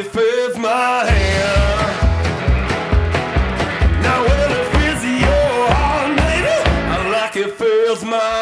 if it's my hand? Now, well, it fits your heart, baby, I like it feels my